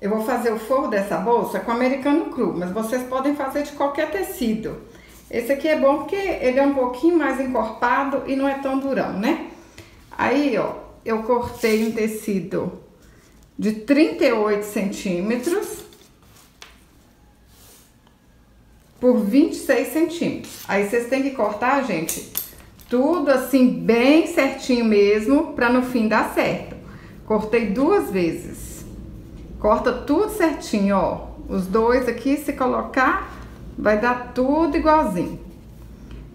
Eu vou fazer o forro dessa bolsa com americano cru, mas vocês podem fazer de qualquer tecido. Esse aqui é bom porque ele é um pouquinho mais encorpado e não é tão durão, né? Aí, ó, eu cortei um tecido de 38 centímetros por 26 centímetros. Aí vocês têm que cortar, gente, tudo assim bem certinho mesmo, pra no fim dar certo. Cortei duas vezes. Corta tudo certinho, ó. Os dois aqui, se colocar, vai dar tudo igualzinho.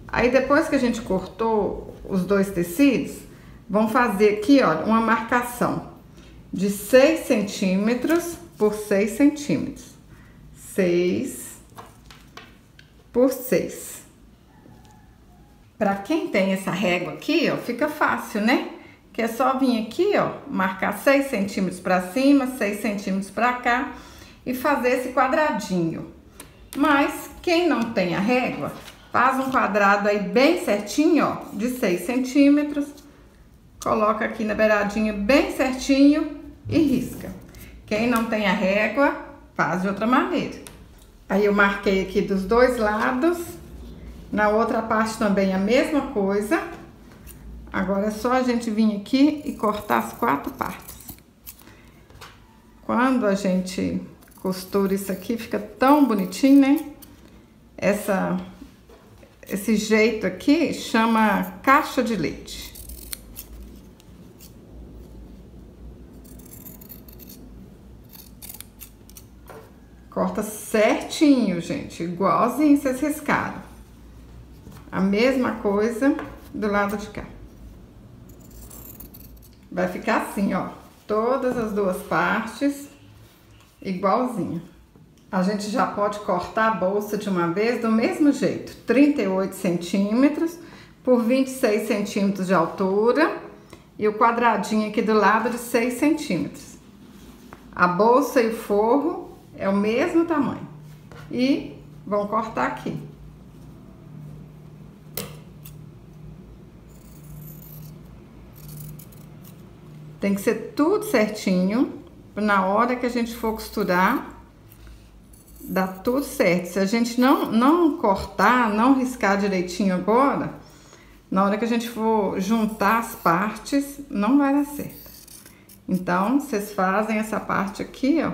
Aí depois que a gente cortou os dois tecidos, vamos fazer aqui, ó, uma marcação de 6 centímetros por 6 centímetros. 6 por 6. Para quem tem essa régua aqui, ó, fica fácil, né? Que é só vir aqui, ó, marcar 6 centímetros para cima, 6 centímetros para cá e fazer esse quadradinho. Mas quem não tem a régua, faz um quadrado aí bem certinho, ó, de 6 centímetros. Coloca aqui na beiradinha bem certinho e risca. Quem não tem a régua, faz de outra maneira. Aí eu marquei aqui dos dois lados. Na outra parte também a mesma coisa. Agora é só a gente vir aqui e cortar as quatro partes. Quando a gente costura isso aqui, fica tão bonitinho, né? Essa, esse jeito aqui chama caixa de leite. Corta certinho, gente, igualzinho vocês riscaram. A mesma coisa do lado de cá. Vai ficar assim, ó, todas as duas partes igualzinho. A gente já pode cortar a bolsa de uma vez do mesmo jeito, 38 centímetros por 26 centímetros de altura e o quadradinho aqui do lado de 6 centímetros. A bolsa e o forro é o mesmo tamanho. E vão cortar aqui. Tem que ser tudo certinho, na hora que a gente for costurar, dá tudo certo. Se a gente não, não cortar, não riscar direitinho agora, na hora que a gente for juntar as partes, não vai dar certo. Então, vocês fazem essa parte aqui, ó,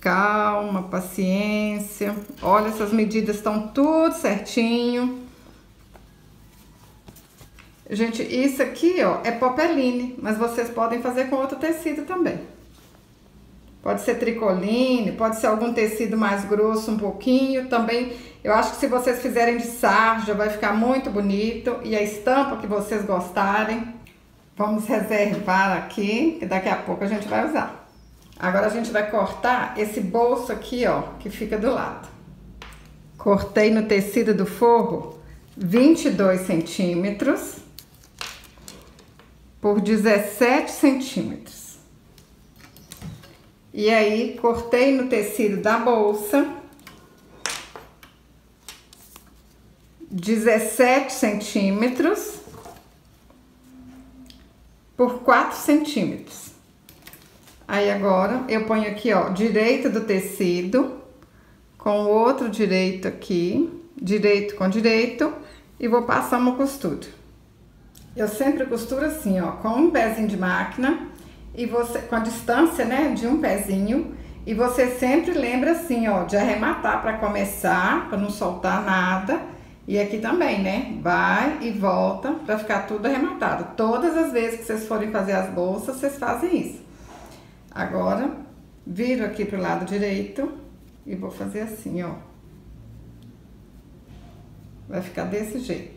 calma, paciência. Olha, essas medidas estão tudo certinho. Gente, isso aqui, ó, é popeline, mas vocês podem fazer com outro tecido também. Pode ser tricoline, pode ser algum tecido mais grosso um pouquinho. Também, eu acho que se vocês fizerem de sarja, vai ficar muito bonito. E a estampa que vocês gostarem. Vamos reservar aqui, que daqui a pouco a gente vai usar. Agora a gente vai cortar esse bolso aqui, ó, que fica do lado. Cortei no tecido do forro 22 centímetros por 17 centímetros. E aí, cortei no tecido da bolsa 17 centímetros por 4 centímetros. Aí agora eu ponho aqui, ó, direito do tecido com o outro direito aqui, direito com direito e vou passar uma costura. Eu sempre costuro assim, ó, com um pezinho de máquina e você com a distância, né, de um pezinho e você sempre lembra assim, ó, de arrematar para começar, para não soltar nada. E aqui também, né? Vai e volta para ficar tudo arrematado. Todas as vezes que vocês forem fazer as bolsas, vocês fazem isso. Agora, viro aqui pro lado direito e vou fazer assim, ó. Vai ficar desse jeito.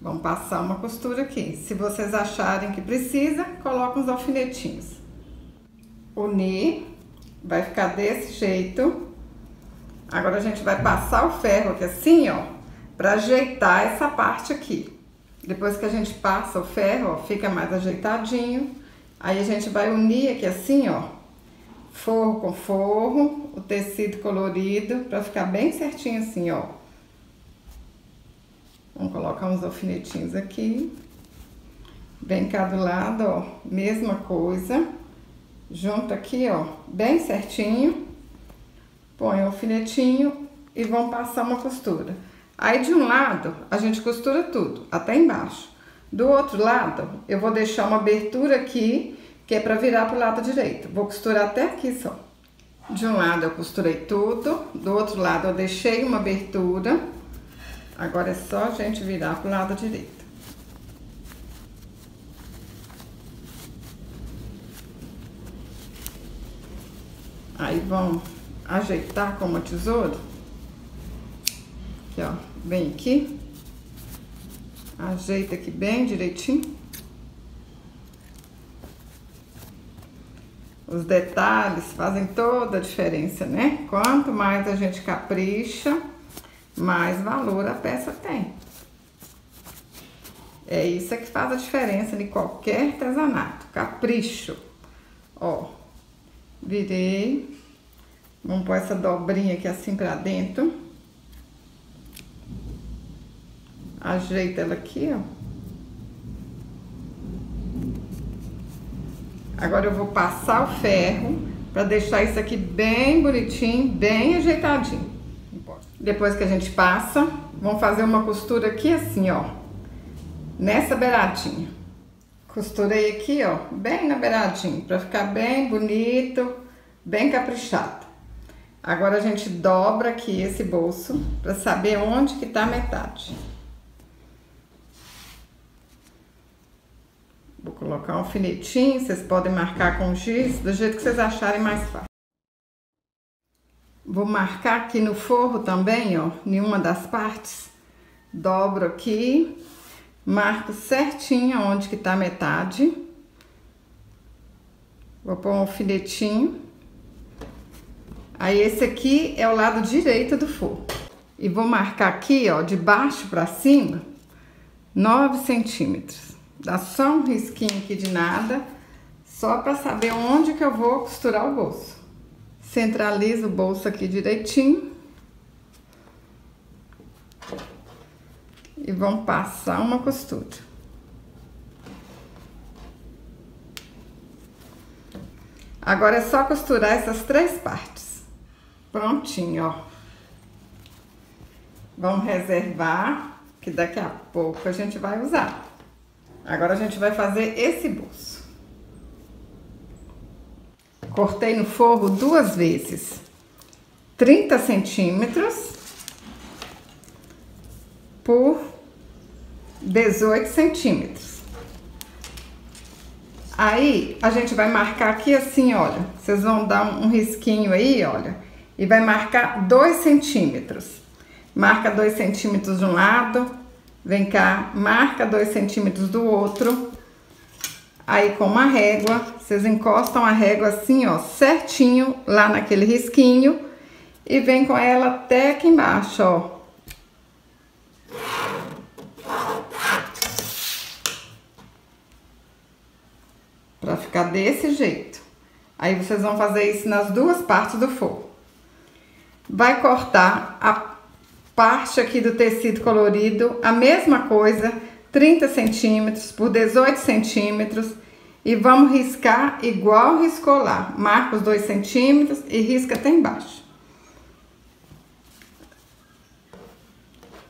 Vamos passar uma costura aqui. Se vocês acharem que precisa, coloca uns alfinetinhos. Unir, vai ficar desse jeito. Agora a gente vai passar o ferro aqui assim, ó, pra ajeitar essa parte aqui. Depois que a gente passa o ferro, ó, fica mais ajeitadinho. Aí a gente vai unir aqui assim, ó, forro com forro, o tecido colorido, pra ficar bem certinho assim, ó. Vamos colocar uns alfinetinhos aqui. Vem cá do lado, ó, mesma coisa. Junto aqui, ó, bem certinho. Põe o alfinetinho e vão passar uma costura. Aí de um lado, a gente costura tudo, até embaixo. Do outro lado, eu vou deixar uma abertura aqui, que é pra virar pro lado direito. Vou costurar até aqui só. De um lado eu costurei tudo, do outro lado eu deixei uma abertura. Agora é só a gente virar pro lado direito. Aí vão ajeitar com uma tesoura. Aqui, ó, vem aqui. Ajeita aqui bem direitinho. Os detalhes fazem toda a diferença, né? Quanto mais a gente capricha, mais valor a peça tem. É isso que faz a diferença de qualquer artesanato, capricho. Ó, virei. Vamos pôr essa dobrinha aqui assim pra dentro. Ajeita ela aqui, ó. Agora eu vou passar o ferro pra deixar isso aqui bem bonitinho, bem ajeitadinho. Depois que a gente passa, vamos fazer uma costura aqui assim, ó. Nessa beiradinha. Costurei aqui, ó, bem na beiradinha, pra ficar bem bonito, bem caprichado. Agora a gente dobra aqui esse bolso pra saber onde que tá a metade. Vou colocar um alfinetinho, vocês podem marcar com giz, do jeito que vocês acharem mais fácil. Vou marcar aqui no forro também, ó, em uma das partes. Dobro aqui, marco certinho onde que tá a metade. Vou pôr um alfinetinho. Aí esse aqui é o lado direito do forro. E vou marcar aqui, ó, de baixo pra cima, 9 centímetros. Dá só um risquinho aqui de nada, só pra saber onde que eu vou costurar o bolso. Centraliza o bolso aqui direitinho. E vamos passar uma costura. Agora é só costurar essas três partes. Prontinho, ó. Vamos reservar, que daqui a pouco a gente vai usar. Agora a gente vai fazer esse bolso. Cortei no forro duas vezes. 30 centímetros por 18 centímetros. Aí, a gente vai marcar aqui assim, olha. Vocês vão dar um risquinho aí, olha. E vai marcar 2 centímetros. Marca 2 centímetros de um lado. Vem cá, marca 2 centímetros do outro. Aí com uma régua, vocês encostam a régua assim, ó, certinho lá naquele risquinho e vem com ela até aqui embaixo, ó. Pra ficar desse jeito. Aí vocês vão fazer isso nas duas partes do forro. Vai cortar a parte aqui do tecido colorido, a mesma coisa, 30 centímetros por 18 centímetros e vamos riscar igual riscou lá. Marca os 2 centímetros e risca até embaixo.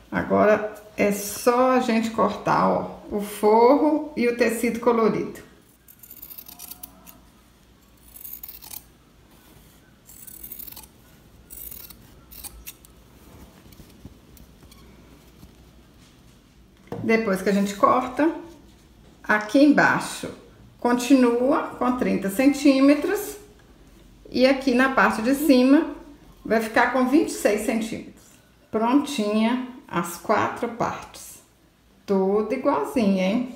Agora é só a gente cortar, ó, o forro e o tecido colorido. Depois que a gente corta, aqui embaixo continua com 30 centímetros e aqui na parte de cima vai ficar com 26 centímetros. Prontinha as quatro partes. Tudo igualzinho, hein?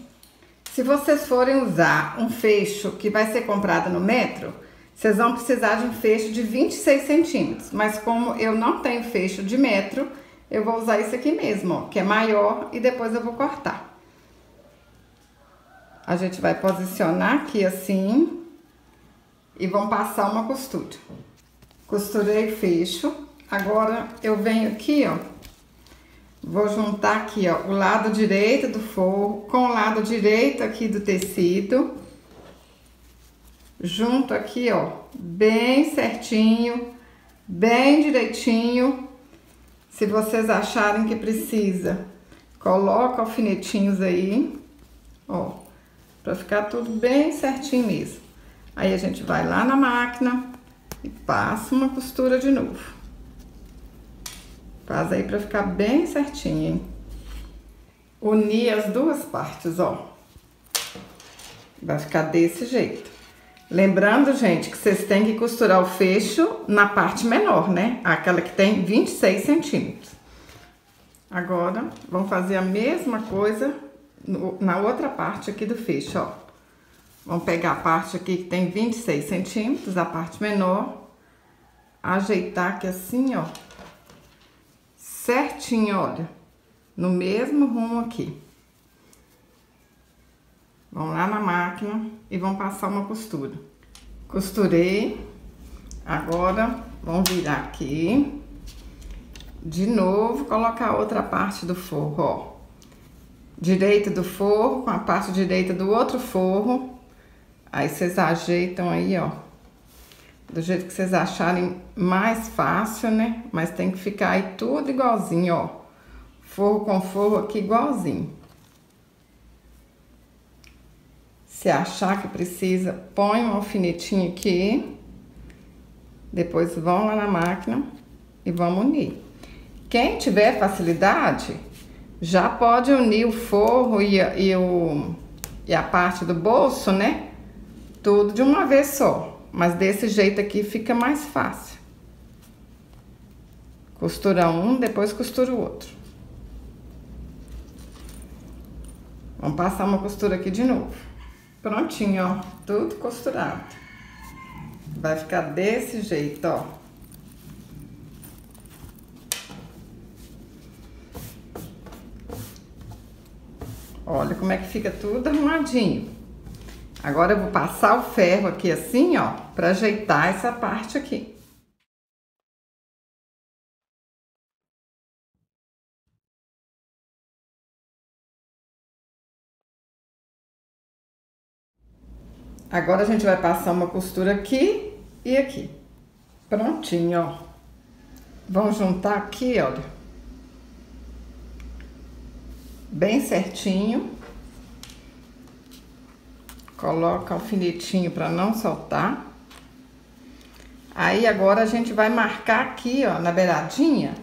Se vocês forem usar um fecho que vai ser comprado no metro, vocês vão precisar de um fecho de 26 centímetros. Mas como eu não tenho fecho de metro, eu vou usar isso aqui mesmo, ó, que é maior e depois eu vou cortar. A gente vai posicionar aqui assim e vamos passar uma costura. Costurei, fecho. Agora eu venho aqui, ó, vou juntar aqui, ó, o lado direito do forro com o lado direito aqui do tecido. junto aqui, ó, bem certinho, bem direitinho. Se vocês acharem que precisa, coloca alfinetinhos aí, ó, pra ficar tudo bem certinho mesmo. Aí a gente vai lá na máquina e passa uma costura de novo. Faz aí pra ficar bem certinho, hein? Unir as duas partes, ó. Vai ficar desse jeito. Lembrando, gente, que vocês têm que costurar o fecho na parte menor, né? Aquela que tem 26 centímetros. Agora, vamos fazer a mesma coisa no, na outra parte aqui do fecho, ó. Vamos pegar a parte aqui que tem 26 centímetros, a parte menor. Ajeitar aqui assim, ó. Certinho, olha. No mesmo rumo aqui. Vamos lá na máquina e vamos passar uma costura. Costurei. Agora, vamos virar aqui. De novo, colocar a outra parte do forro, ó. Direita do forro com a parte direita do outro forro. Aí, vocês ajeitam aí, ó. Do jeito que vocês acharem mais fácil, né? Mas tem que ficar aí tudo igualzinho, ó. Forro com forro aqui igualzinho. Se achar que precisa, põe um alfinetinho aqui. Depois vão lá na máquina e vamos unir. Quem tiver facilidade, já pode unir o forro e e, o, e a parte do bolso, né? Tudo de uma vez só. Mas desse jeito aqui fica mais fácil. Costura um, depois costura o outro. Vamos passar uma costura aqui de novo. Prontinho, ó, tudo costurado. Vai ficar desse jeito, ó. Olha como é que fica tudo arrumadinho. Agora eu vou passar o ferro aqui assim, ó, pra ajeitar essa parte aqui. Agora a gente vai passar uma costura aqui e aqui. Prontinho, ó. Vamos juntar aqui, olha. Bem certinho. Coloca alfinetinho para não soltar. Aí agora a gente vai marcar aqui, ó, na beiradinha,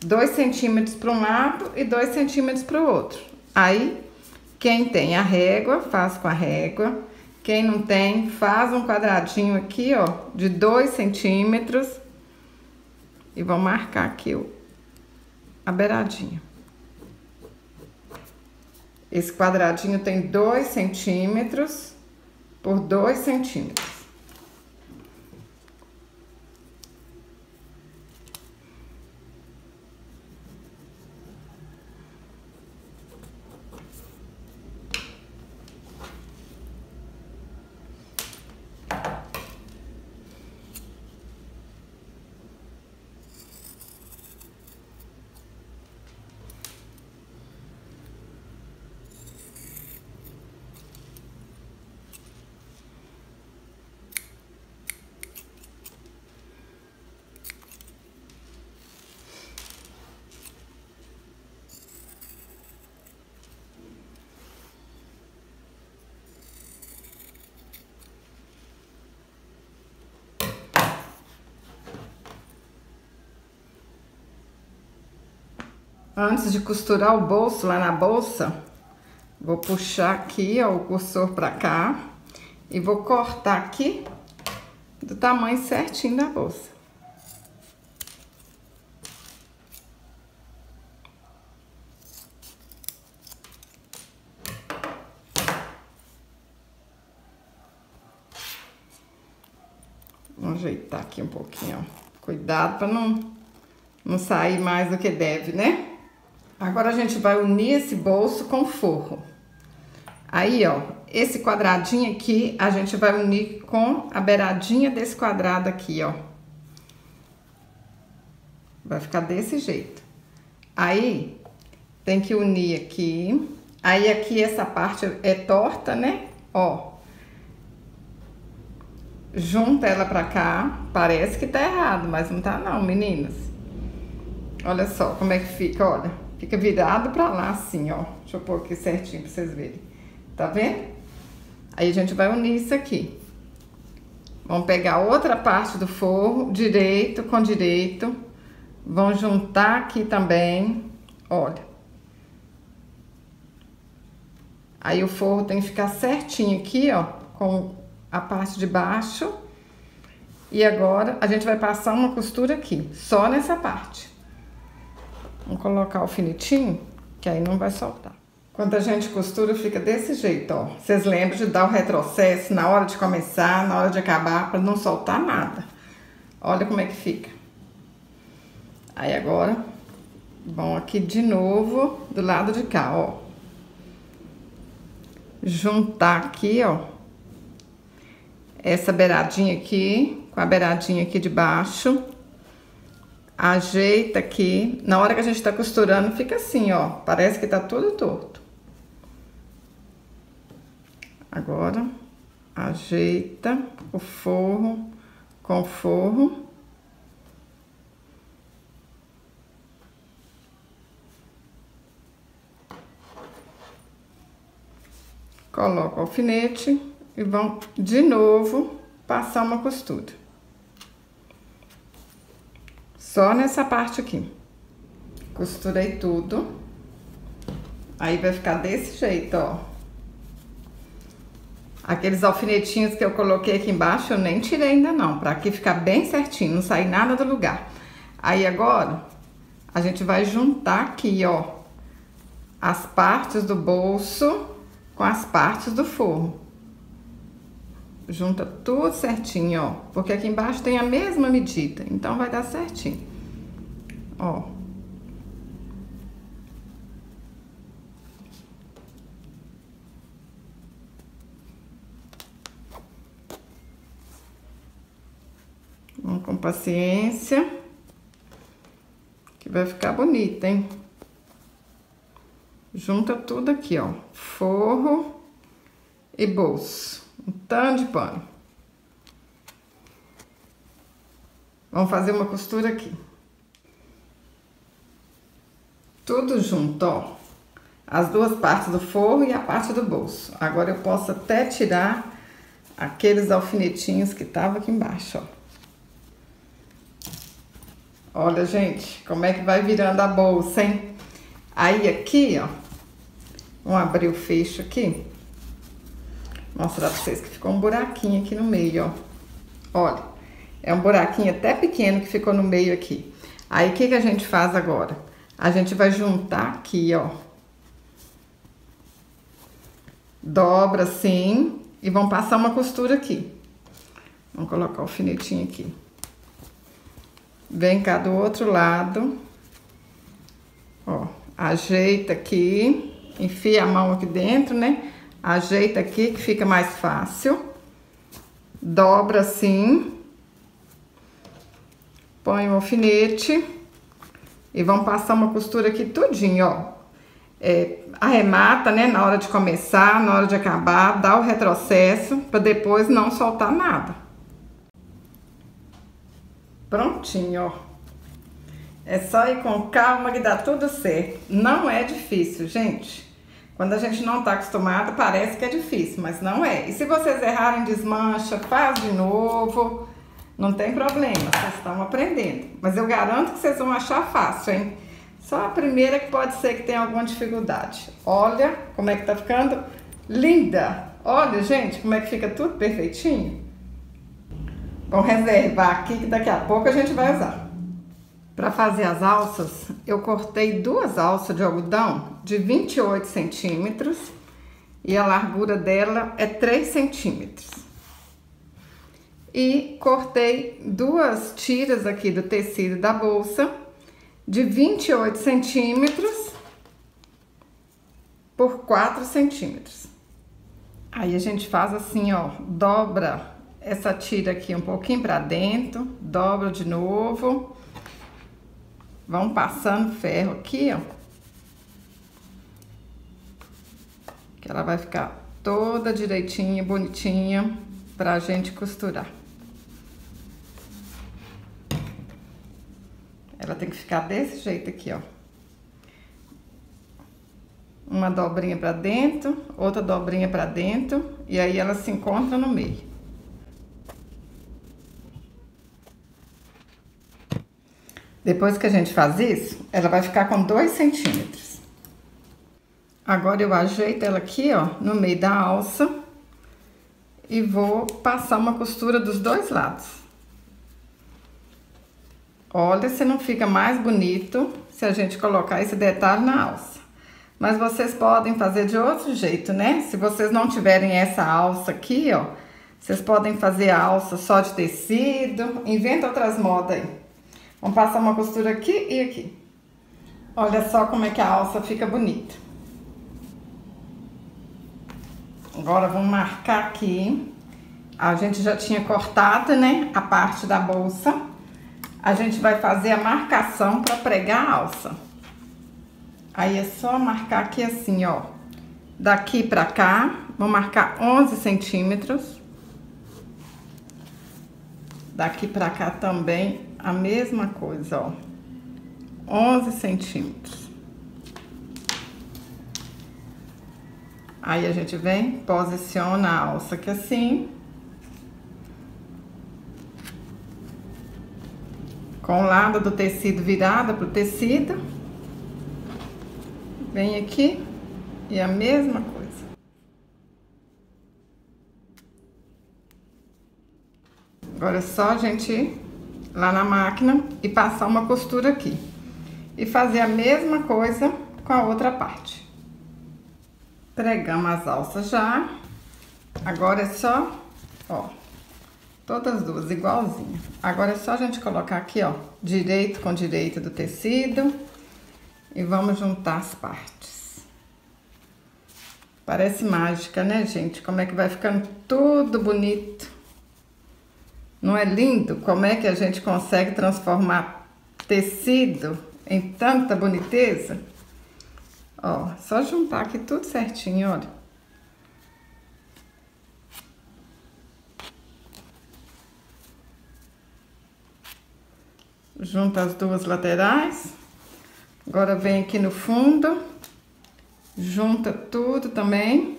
dois centímetros para um lado e dois centímetros para o outro. Aí, quem tem a régua, faz com a régua. Quem não tem, faz um quadradinho aqui, ó, de 2 centímetros. E vou marcar aqui o, a beiradinha. Esse quadradinho tem 2 centímetros por 2 centímetros. Antes de costurar o bolso lá na bolsa, vou puxar aqui, ó, o cursor pra cá e vou cortar aqui do tamanho certinho da bolsa. Vamos ajeitar aqui um pouquinho, ó. Cuidado para não, não sair mais do que deve, né? Agora a gente vai unir esse bolso com forro. Aí, ó, esse quadradinho aqui, a gente vai unir com a beiradinha desse quadrado aqui, ó. Vai ficar desse jeito. Aí, tem que unir aqui. Aí, aqui, essa parte é torta, né? Ó. junta ela pra cá. Parece que tá errado, mas não tá não, meninas. Olha só como é que fica, olha. Fica virado pra lá assim, ó. Deixa eu pôr aqui certinho pra vocês verem. Tá vendo? Aí a gente vai unir isso aqui. Vamos pegar outra parte do forro, direito com direito. Vão juntar aqui também, olha. Aí o forro tem que ficar certinho aqui, ó, com a parte de baixo. E agora a gente vai passar uma costura aqui, só nessa parte. Vamos colocar o alfinetinho, que aí não vai soltar. Quando a gente costura, fica desse jeito, ó. Vocês lembram de dar o retrocesso na hora de começar, na hora de acabar, para não soltar nada. Olha como é que fica. Aí agora, vão aqui de novo do lado de cá, ó. Juntar aqui, ó. Essa beiradinha aqui, com a beiradinha aqui de baixo ajeita aqui. Na hora que a gente tá costurando, fica assim, ó. Parece que tá tudo torto. Agora, ajeita o forro com forro. Coloca o alfinete e vão de novo passar uma costura. Só nessa parte aqui. Costurei tudo. Aí vai ficar desse jeito, ó. Aqueles alfinetinhos que eu coloquei aqui embaixo, eu nem tirei ainda não, pra aqui ficar bem certinho, não sair nada do lugar. Aí agora, a gente vai juntar aqui, ó, as partes do bolso com as partes do forro. Junta tudo certinho, ó, porque aqui embaixo tem a mesma medida, então vai dar certinho. Ó. Vamos com paciência. Que vai ficar bonita, hein? Junta tudo aqui, ó. Forro e bolso. Um tanto de pano. Vamos fazer uma costura aqui. Tudo junto, ó. As duas partes do forro e a parte do bolso. Agora eu posso até tirar aqueles alfinetinhos que estavam aqui embaixo, ó. Olha, gente, como é que vai virando a bolsa, hein? Aí aqui, ó, vamos abrir o fecho aqui. Mostrar pra vocês que ficou um buraquinho aqui no meio, ó. Olha, é um buraquinho até pequeno que ficou no meio aqui. Aí, o que, que a gente faz agora? A gente vai juntar aqui, ó. Dobra assim e vamos passar uma costura aqui. Vamos colocar o alfinetinho aqui. Vem cá do outro lado. Ó, ajeita aqui, enfia a mão aqui dentro, né? Ajeita aqui que fica mais fácil. Dobra assim. Põe o alfinete. E vamos passar uma costura aqui tudinho, ó. É, arremata, né, na hora de começar, na hora de acabar, dá o retrocesso para depois não soltar nada. Prontinho, ó. É só ir com calma que dá tudo certo. Não é difícil, gente. Quando a gente não tá acostumado, parece que é difícil, mas não é. E se vocês errarem, desmancha, faz de novo. Não tem problema, vocês estão aprendendo. Mas eu garanto que vocês vão achar fácil, hein? Só a primeira que pode ser que tenha alguma dificuldade. Olha como é que tá ficando linda. Olha, gente, como é que fica tudo perfeitinho. Vamos reservar aqui que daqui a pouco a gente vai usar. Para fazer as alças, eu cortei duas alças de algodão de 28 centímetros e a largura dela é 3 centímetros. E cortei duas tiras aqui do tecido da bolsa de 28 centímetros por 4 centímetros. Aí a gente faz assim, ó, dobra essa tira aqui um pouquinho para dentro, dobra de novo. Vão passando ferro aqui, ó. Que ela vai ficar toda direitinha, bonitinha, pra gente costurar. Ela tem que ficar desse jeito aqui, ó. Uma dobrinha pra dentro, outra dobrinha pra dentro, e aí ela se encontra no meio. Depois que a gente faz isso, ela vai ficar com dois centímetros. Agora eu ajeito ela aqui, ó, no meio da alça e vou passar uma costura dos dois lados. Olha se não fica mais bonito se a gente colocar esse detalhe na alça. Mas vocês podem fazer de outro jeito, né? Se vocês não tiverem essa alça aqui, ó, vocês podem fazer a alça só de tecido, inventa outras modas aí. Vamos passar uma costura aqui e aqui. Olha só como é que a alça fica bonita. Agora vamos marcar aqui. A gente já tinha cortado, né, a parte da bolsa. A gente vai fazer a marcação para pregar a alça. Aí é só marcar aqui assim, ó. Daqui pra cá, vou marcar 11 centímetros. Daqui pra cá também, a mesma coisa, ó. 11 centímetros. Aí a gente vem, posiciona a alça aqui assim. Com o lado do tecido virado pro tecido. Vem aqui e a mesma coisa. Agora é só a gente lá na máquina e passar uma costura aqui. E fazer a mesma coisa com a outra parte. Pregamos as alças já. Agora é só, ó, todas duas igualzinho. Agora é só a gente colocar aqui, ó, direito com direito do tecido e vamos juntar as partes. Parece mágica, né, gente? Como é que vai ficando tudo bonito. Não é lindo como é que a gente consegue transformar tecido em tanta boniteza? Ó, só juntar aqui tudo certinho, olha. Junta as duas laterais. Agora vem aqui no fundo. Junta tudo também.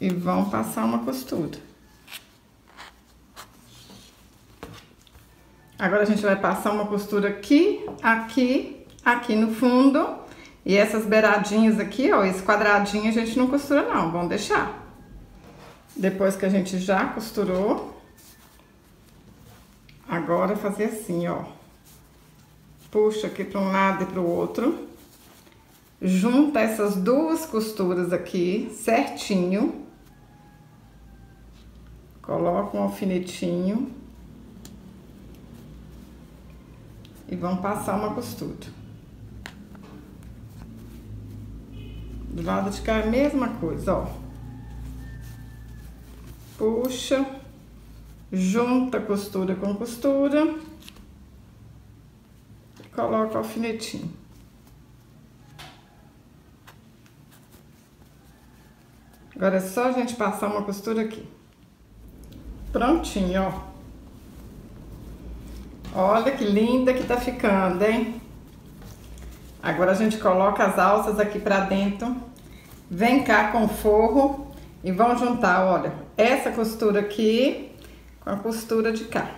E vão passar uma costura. Agora a gente vai passar uma costura aqui, aqui, aqui no fundo e essas beiradinhas aqui, ó, esse quadradinho a gente não costura não, vamos deixar. Depois que a gente já costurou, agora fazer assim, ó. Puxa aqui para um lado e para o outro. Junta essas duas costuras aqui certinho. Coloca um alfinetinho. E vamos passar uma costura. Do lado de cá é a mesma coisa, ó. Puxa, junta costura com costura. E coloca o alfinetinho. Agora é só a gente passar uma costura aqui. Prontinho, ó. Olha que linda que tá ficando, hein? Agora a gente coloca as alças aqui pra dentro. Vem cá com o forro e vão juntar, olha, essa costura aqui com a costura de cá.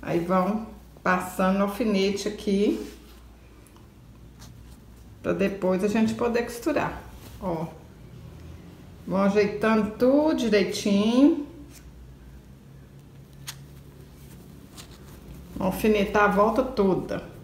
Aí vão passando alfinete aqui para depois a gente poder costurar, ó. Vão ajeitando tudo direitinho. Alfinetar a volta toda.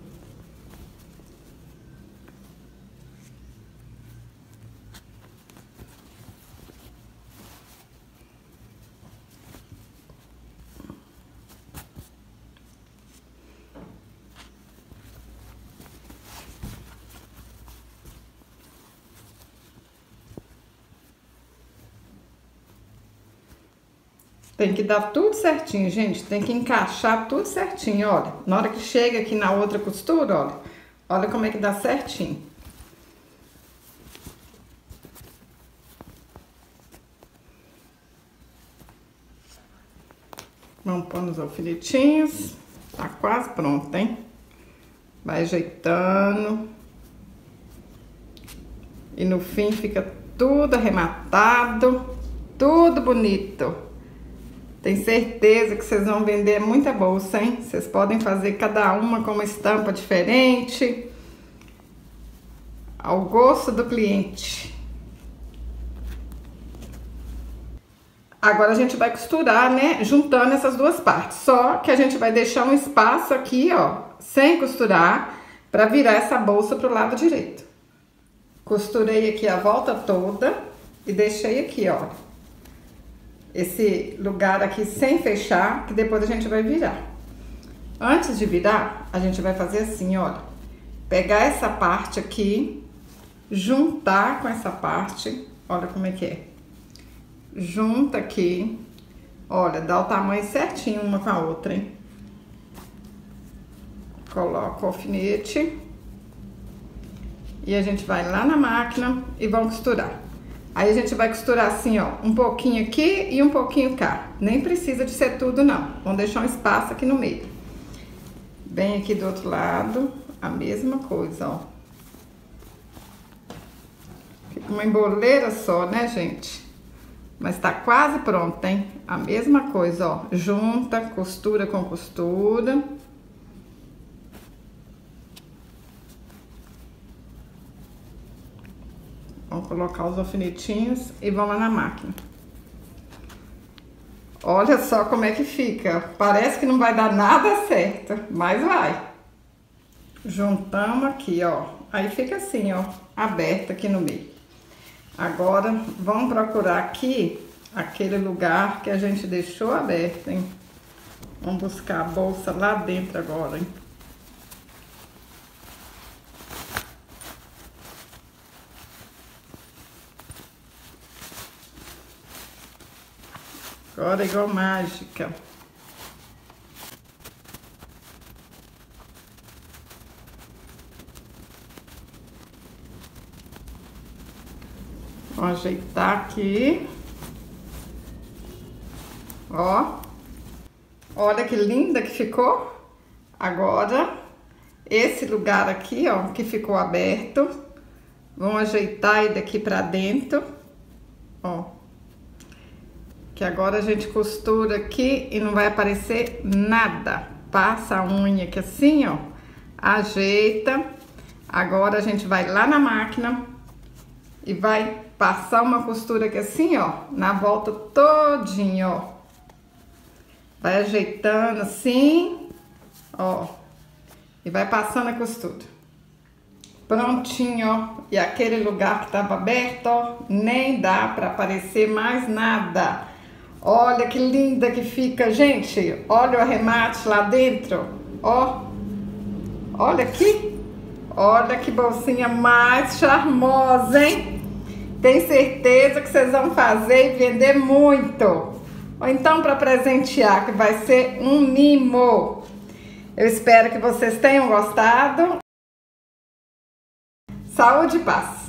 Tem que dar tudo certinho, gente. Tem que encaixar tudo certinho, olha. Na hora que chega aqui na outra costura, olha. Olha como é que dá certinho. Vamos pôr nos alfinetinhos. Tá quase pronta, hein? Vai ajeitando. E no fim fica tudo arrematado, tudo bonito. Tenho certeza que vocês vão vender muita bolsa, hein? Vocês podem fazer cada uma com uma estampa diferente, ao gosto do cliente. Agora a gente vai costurar, né, juntando essas duas partes. Só que a gente vai deixar um espaço aqui, ó, sem costurar, para virar essa bolsa pro lado direito. Costurei aqui a volta toda e deixei aqui, ó, esse lugar aqui sem fechar, que depois a gente vai virar. Antes de virar, a gente vai fazer assim, ó, pegar essa parte aqui, juntar com essa parte, olha como é que é. Junta aqui, olha, dá o tamanho certinho uma com a outra, hein? Coloca o alfinete e a gente vai lá na máquina e vamos costurar. Aí a gente vai costurar assim, ó, um pouquinho aqui e um pouquinho cá. Nem precisa de ser tudo, não. Vamos deixar um espaço aqui no meio. Bem aqui do outro lado, a mesma coisa, ó. Fica uma emboleira só, né, gente? Mas tá quase pronta, hein? A mesma coisa, ó. Junta, costura com costura. Colocar os alfinetinhos e vamos lá na máquina. Olha só como é que fica. Parece que não vai dar nada certo, mas vai. Juntamos aqui, ó. Aí fica assim, ó, aberto aqui no meio. Agora, vamos procurar aqui aquele lugar que a gente deixou aberto, hein? Vamos buscar a bolsa lá dentro agora, hein? Agora igual mágica. Vou ajeitar aqui. Ó. Olha que linda que ficou. Agora, esse lugar aqui, ó, que ficou aberto. Vamos ajeitar ele daqui pra dentro. Que agora a gente costura aqui e não vai aparecer nada. Passa a unha aqui assim, ó, ajeita. Agora a gente vai lá na máquina e vai passar uma costura aqui assim, ó, na volta todinho, ó. Vai ajeitando assim, ó, e vai passando a costura. Prontinho, ó. E aquele lugar que tava aberto, ó, nem dá pra aparecer mais nada. Olha que linda que fica, gente. Olha o arremate lá dentro. Ó. Olha aqui. Olha que bolsinha mais charmosa, hein? Tenho certeza que vocês vão fazer e vender muito. Ou então para presentear, que vai ser um mimo. Eu espero que vocês tenham gostado. Saúde e paz.